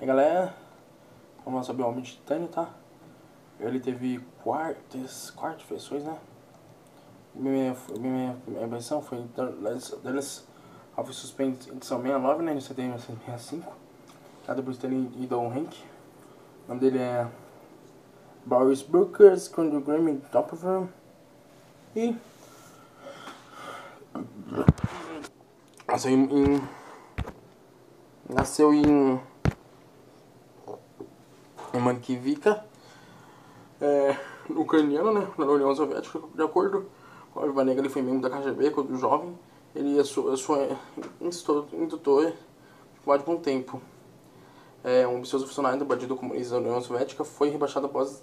Aí galera, vamos lá sobre o Homem Titânio, tá? Ele teve quartas, quatro versões, né? Minha, minha, minha foi delas of Suspense edição 69, né? De setembro de 65. Cada por Stanley e Don Hank. O nome dele é Boris Brookers, Conde Grammy Doppler. E. Nasceu em. Nasceu em. Em Mankiewicz é, ucraniano, né, na União Soviética, de acordo com a Viva Negra, ele foi membro da KGB quando jovem, ele é sua, sua indutor quase por um tempo. É, um ambicioso funcionário do Partido Comunista da União Soviética foi rebaixado após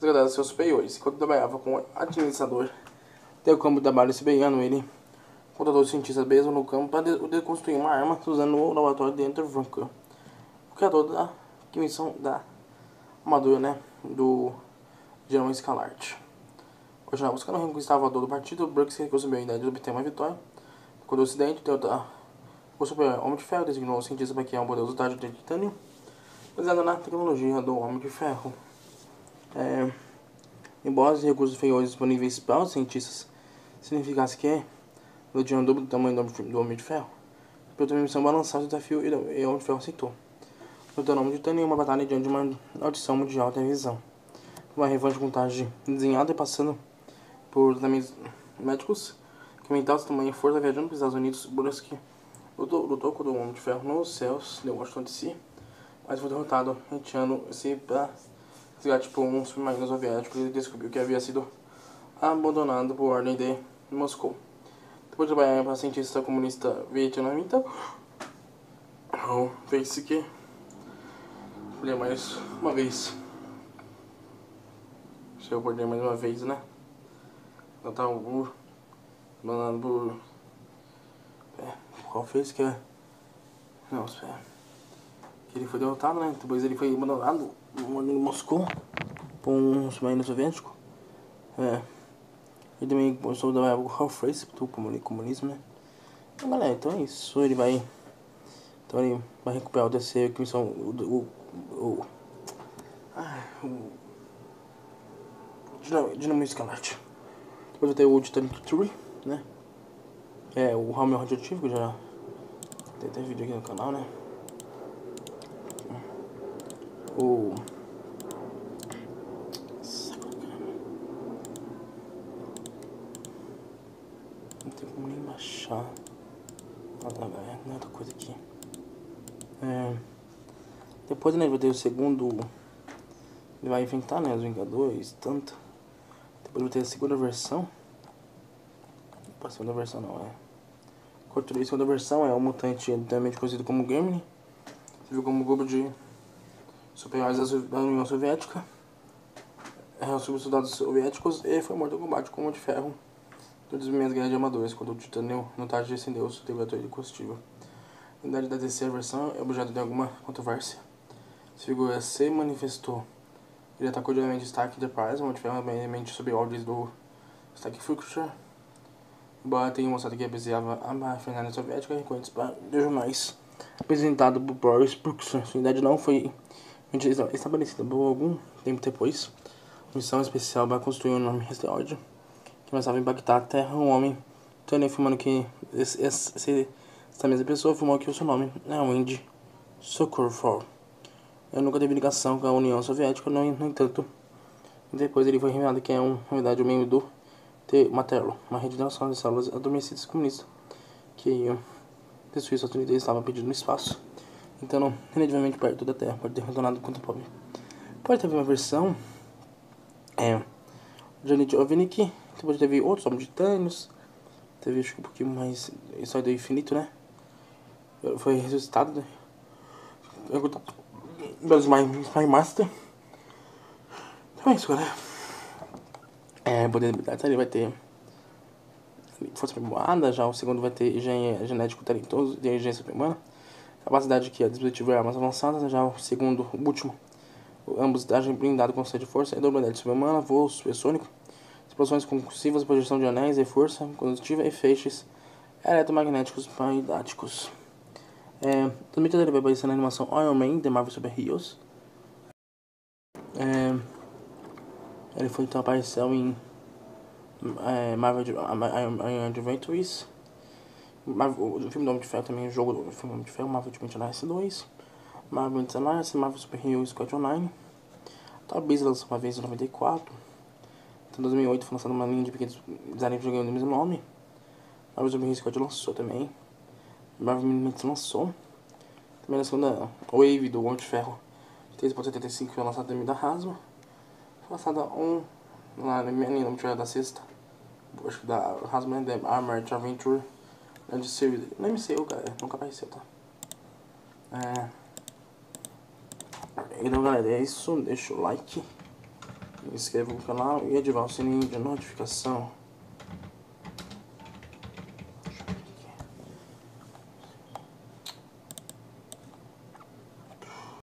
desagradar seus superiores. Enquanto trabalhava como administrador do campo de trabalho siberiano, ele contratou cientistas mesmo no campo para deconstruir uma arma usando o laboratório do Franco, o criador da missão da armadura, né, do General Scalart. Continuava buscando reconquistar a do partido, Brooks recebeu a ideia de obter uma vitória. Quando o Ocidente da... o super Homem de Ferro designou o cientista para criar um poderoso dágio de titânio, baseado na tecnologia do Homem de Ferro. É... Embora os recursos inferiores disponíveis para os cientistas significasse que tinha o dobro do tamanho do Homem de Ferro, pela missão balançar o desafio e o Homem de Ferro aceitou. O Homem de Titânio em uma batalha diante de uma audição mundial de televisão uma revanche de contagem desenhada e passando por também médicos que aumentaram o tamanho e força viajando para os Estados Unidos. Burski lutou, lutou contra o Homem de Ferro nos céus de Washington DC, mas foi derrotado, retirando-se para resgate por um submarino soviético e descobriu que havia sido abandonado por ordem de Moscou. Depois de trabalhar para cientista comunista vietnamita, fez-se que mais uma vez se eu perder mais uma vez, né? O burro. Mandando por. É, qual fez que é? Não, espera. Que ele foi derrotado, né? Depois ele foi abandonado em Moscou por um submarino soviético. É. Ele também começou a o Ralph Race do comunismo, né? Então, galera, então é isso. Ele vai. Então ele vai recuperar o DC, que são o. o, o, o Dinamo Escalate. Depois vai ter o Titanic Tree, né? É o Ramel Radioativo, que já tem até vídeo aqui no canal, né? O. Não tem como nem baixar. Nada, nada coisa aqui. É. Depois, né, vai o segundo. Ele vai inventar, né? Os Vingadores, tanto. Depois ter a segunda versão. A segunda versão não, é. A segunda versão é o mutante também conhecido como Gemini. Viu como grupo de superiores da União Soviética. É, os soldados soviéticos e foi morto em combate com o de ferro durante as primeiras guerras de amadores, quando o titânio no tarde descendeu sua temperatura de combustível. A idade da terceira versão é objeto de alguma controvérsia. Se figura se manifestou ele atacou diretamente Stark Enterprise, onde mente sob ordens do Stark Future. Embora tenha mostrado que apreciava a Fernanda Soviética, recorrentes para jornais apresentado por Boris Brooks. Sua idade não foi estabelecida por algum tempo depois. Missão especial para construir um nome asteroide que começava a impactar a Terra. Um homem também afirmando que esse, esse, essa mesma pessoa afirmou que o seu nome é Wendy Sokorfor. Eu nunca teve ligação com a União Soviética, no, no entanto, depois ele foi revelado que é, um, na verdade, um membro do T-Materlo, uma rede de nações de células adormecidas comunistas, que destruiu Estados Unidos estava pedindo no espaço, então relativamente perto da Terra, pode ter retornado contra o pobre. Pode ter uma versão, é, Johnny Jovinick, depois teve outros homens titânios, teve acho que um pouquinho mais história do infinito, né? Foi ressuscitado, né? das My, My Master. Então é isso, galera. É, poder de habilidades vai ter força aprimorada, já o segundo vai ter engenho genético talentoso, inteligência humana, capacidade que é dispositivo e armas avançadas, já o segundo, o último, ambos agem blindado com sede de força, e dobradade subhumana, voo supersônico, explosões concursivas, projeção de anéis e força condutiva e feixes eletromagnéticos paidáticos. É, 2013 ele vai aparecer na animação Iron Man, The Marvel Super Heroes. É, ele foi então apareceu em é, Marvel Adventures. Marvel, o filme do Homem de Ferro também, o jogo do filme do Homem de Ferro, Marvel Ultimate Alliance 2. Marvel Alliance, Marvel Super Heroes Squad Online. Biz lançou uma vez em 94. Então, em 2008 foi lançada uma linha de pequenos designs de jogo do mesmo nome. Marvel Super Heroes Squad lançou também. Marvel Minions lançou. Também na segunda Wave do de Ferro 3.75 foi lançada também da Hasbro. Foi lançada um na minha não da sexta. Acho que da Hasbro né, The Armored Adventure. Land Series. Nem me sei, cara. Nunca apareceu, tá? É. Então, galera, é isso. Deixa o like. Se inscreva no canal e ativar o sininho de notificação.